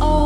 all